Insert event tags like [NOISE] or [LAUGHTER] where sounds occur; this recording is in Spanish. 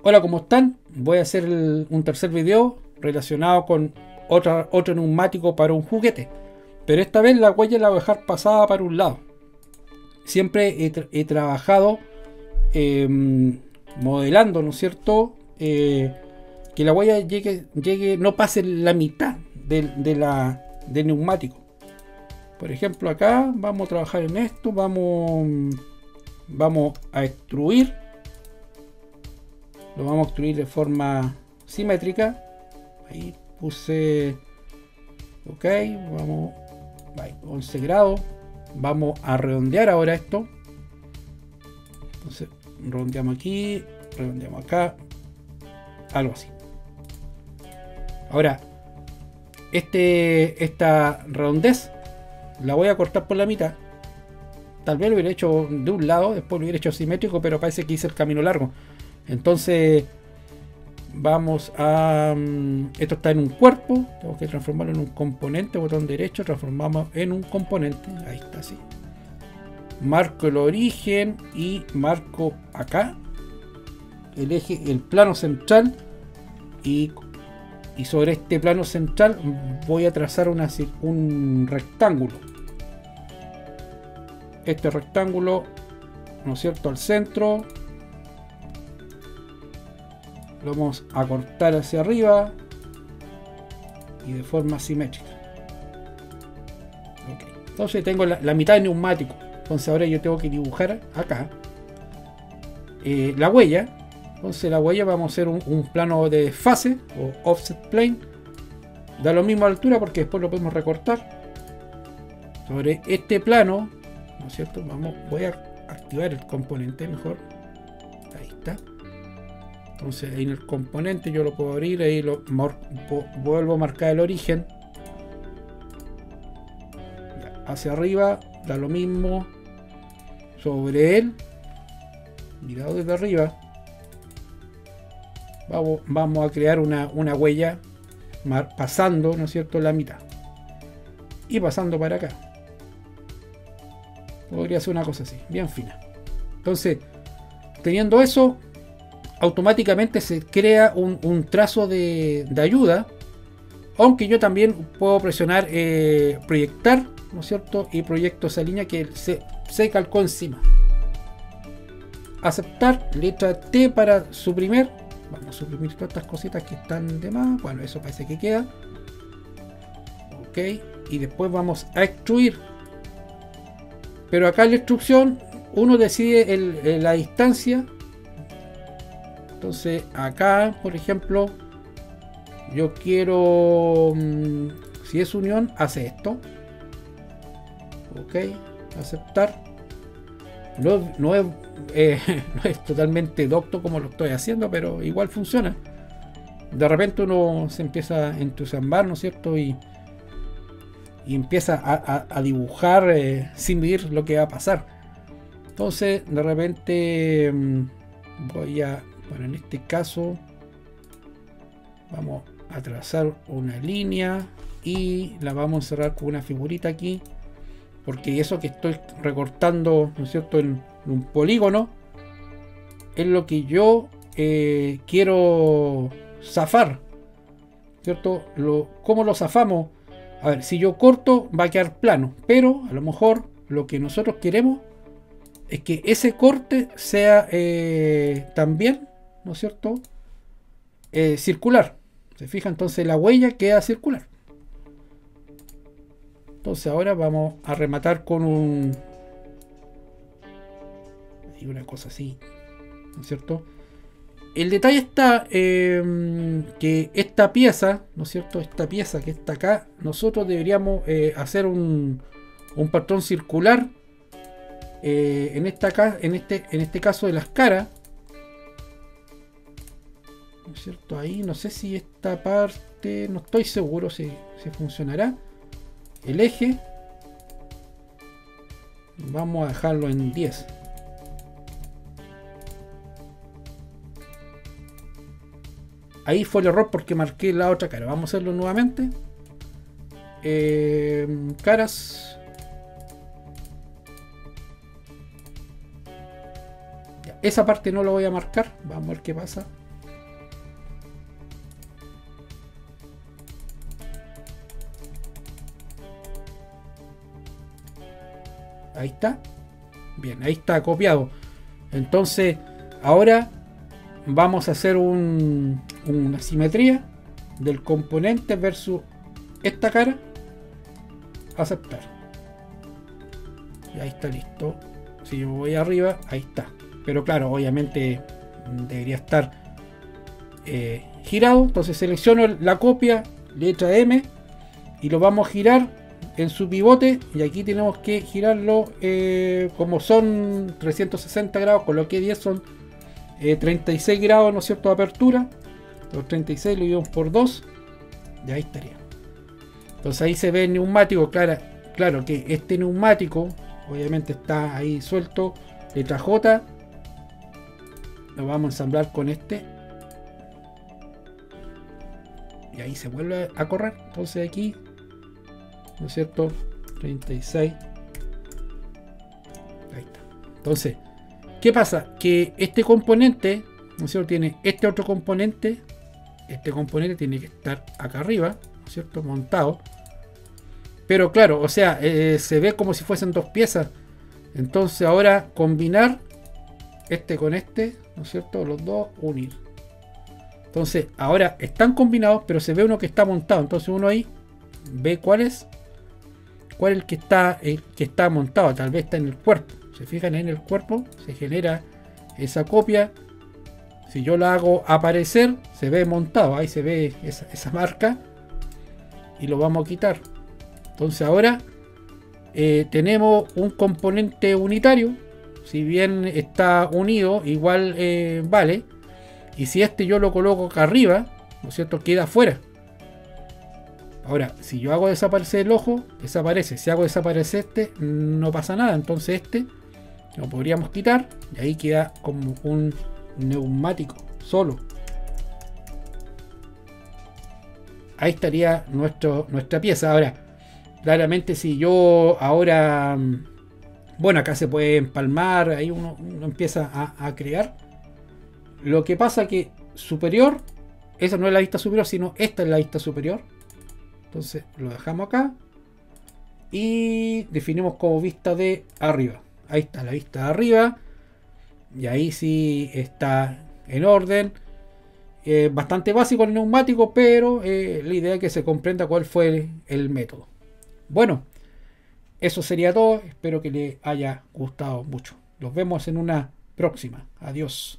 Hola, ¿cómo están? Voy a hacer un tercer video relacionado con otra, otro neumático para un juguete. Pero esta vez la huella la voy a dejar pasada para un lado. Siempre he, trabajado em, modelando, ¿no es cierto? Eh, que la huella llegue, llegue, no pase la mitad de, la, del neumático. Por ejemplo, acá vamos a trabajar en esto, vamos, vamos a extruir lo vamos a extruir de forma simétrica. Ahí puse ok vamos 11 grados. Vamos a redondear ahora esto. Entonces redondeamos aquí redondeamos acá algo así. Ahora este esta redondez la voy a cortar por la mitad. Tal vez lo hubiera hecho de un lado después lo hubiera hecho simétrico pero parece que hice el camino largo entonces, vamos a... Mm, esto está en un cuerpo, tengo que transformarlo en un componente, botón derecho, transformamos en un componente, ahí está, así. Marco el origen y marco acá el eje, el plano central y, y sobre este plano central voy a trazar un rectángulo. Este rectángulo, ¿no es cierto?, al centro, lo vamos a cortar hacia arriba y de forma simétrica. Entonces tengo la, mitad de neumático. Entonces ahora yo tengo que dibujar acá eh, la huella. Entonces la huella vamos a hacer un, plano de fase o offset plane. Da lo mismo altura porque después lo podemos recortar. Sobre este plano ¿no es cierto? vamos voy a activar el componente mejor. Ahí está entonces en el componente yo lo puedo abrir, ahí lo vuelvo a marcar el origen. hacia arriba, da lo mismo. Sobre él, mirado desde arriba, vamos, vamos a crear una, una huella pasando, ¿no es cierto?, la mitad. Y pasando para acá. Podría ser una cosa así, bien fina. Entonces, teniendo eso, automáticamente se crea un, trazo de, ayuda. Aunque yo también puedo presionar eh, proyectar, ¿no es cierto? Y proyecto esa línea que se, se calcó encima. Aceptar, letra T para suprimir. Vamos a suprimir todas estas cositas que están de más. Bueno, eso parece que queda. Ok. Y después vamos a extruir. Pero acá en la instrucción uno decide la distancia entonces acá, por ejemplo, yo quiero, mm, si es unión, hace esto. Ok, aceptar. No, [LAUGHS] eh, no, es, totalmente docto como lo estoy haciendo, pero igual funciona. De repente uno se empieza a entusiasmar, ¿no es cierto? Y, y empieza a, dibujar eh, sin ver lo que va a pasar. Entonces, de repente mm, voy a bueno, en este caso vamos a trazar una línea y la vamos a cerrar con una figurita aquí porque eso que estoy recortando ¿no es cierto? en, un polígono es lo que yo eh, quiero zafar ¿cierto? Lo, ¿cómo lo zafamos? a ver, si yo corto va a quedar plano pero a lo mejor lo que nosotros queremos es que ese corte sea eh, también ¿no es cierto? Eh, circular. Se fija entonces la huella queda circular. Entonces ahora vamos a rematar con un... Y una cosa así, ¿no es cierto? El detalle está em, que esta pieza, ¿no es cierto? Esta pieza que está acá, nosotros deberíamos eh, hacer un, un, patrón circular eh, en, esta, en, este, en este caso de las caras, cierto? Ahí no sé si esta parte, no estoy seguro si, si funcionará. El eje, vamos a dejarlo en 10. Ahí fue el error porque marqué la otra cara. Vamos a hacerlo nuevamente. Eh, caras. Esa parte no lo voy a marcar. Vamos a ver qué pasa. Ahí está. Bien, ahí está copiado. Entonces, ahora vamos a hacer una simetría del componente versus esta cara. Aceptar. Y ahí está listo. Si yo voy arriba, ahí está. Pero claro, obviamente debería estar eh, girado. Entonces selecciono la copia, letra M, y lo vamos a girar en su pivote. Y aquí tenemos que girarlo eh, como son 360 grados, con lo que 10 son 36 eh, grados, ¿no es cierto?, de apertura. Los 36 lo dividimos por 2. Y ahí estaría. Entonces ahí se ve el neumático. Claro, claro que este neumático, obviamente está ahí suelto. Letra J. Lo vamos a ensamblar con este. Y ahí se vuelve a correr. Entonces aquí, ¿no es cierto? 36. Ahí está. Entonces, ¿Qué pasa? Que este componente, ¿no es? Tiene este otro componente. Este componente tiene que estar acá arriba, ¿no es cierto? Montado. Pero claro, o sea, eh, se ve como si fuesen dos piezas. Entonces ahora combinar este con este, ¿no es cierto? Los dos unir. Entonces ahora están combinados, pero se ve uno que está montado. Entonces uno ahí ve cuál es, cuál es el que está, el que está montado. Tal vez está en el cuerpo se fijan en el cuerpo, se genera esa copia. Si yo la hago aparecer, se ve montado, ahí se ve esa, marca. Y lo vamos a quitar. Entonces ahora eh, tenemos un componente unitario. Si bien está unido, igual eh, vale. Y si este yo lo coloco acá arriba, ¿no es cierto? Queda afuera. Ahora, si yo hago desaparecer el ojo, desaparece. Si hago desaparecer este, no pasa nada. Entonces este lo podríamos quitar y ahí queda como un neumático solo. Ahí estaría nuestro, nuestra pieza. Ahora, claramente si yo ahora... Mm, bueno, acá se puede empalmar, ahí uno, empieza a, a, crear. Lo que pasa que superior, esa no es la vista superior, sino esta es la vista superior. Entonces lo dejamos acá. Y definimos como vista de arriba. Ahí está la vista de arriba. Y ahí sí está en orden. Eh, bastante básico el neumático, pero eh, la idea es que se comprenda cuál fue el, método. Bueno, eso sería todo. Espero que le haya gustado mucho. Nos vemos en una próxima. Adiós.